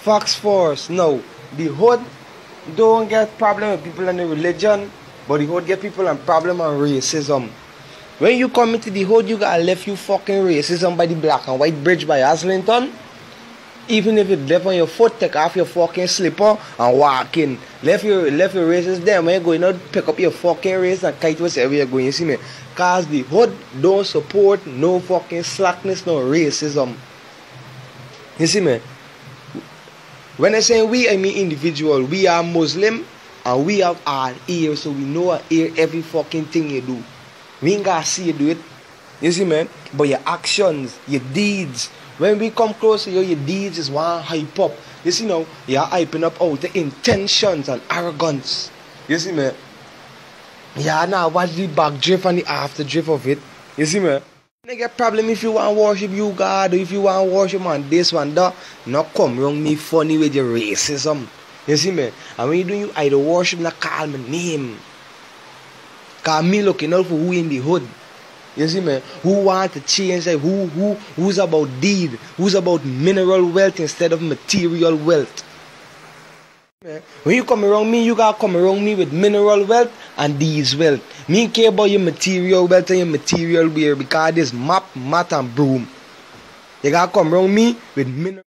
Facts first. No, the hood don't get problem with people and the religion, but the hood get people and problem and racism. When you come into the hood, you gotta left you fucking racism by the black and white bridge by Haslington. Even if you left on your foot, take off your fucking slipper and walk in. Left your left your races there when you go, you know, pick up your fucking race and kite wherever you're going, you see me? Cause the hood don't support no fucking slackness, no racism. You see me? When I say we, I mean individual. We are Muslim and we have our ear, so we know our ear every fucking thing you do. We ain't gotta see you do it. You see, man? But your actions, your deeds, when we come close to you, your deeds is one hype up. You see now, you're hyping up all the intentions and arrogance. You see, man? Yeah, now watch the back drift and the after drift of it. You see, man? Nigga, problem if you want worship you God or if you want worship man this one that, not come wrong me funny with your racism. You see me? And when you do you either worship not call my name. Cause me looking out for who in the hood. You see me? Who want to change like who who who's about deed, who's about mineral wealth instead of material wealth. When you come around me, you gotta come around me with mineral wealth and these wealth. Me care about your material wealth and your material wear because this map, mat and broom. You gotta come around me with mineral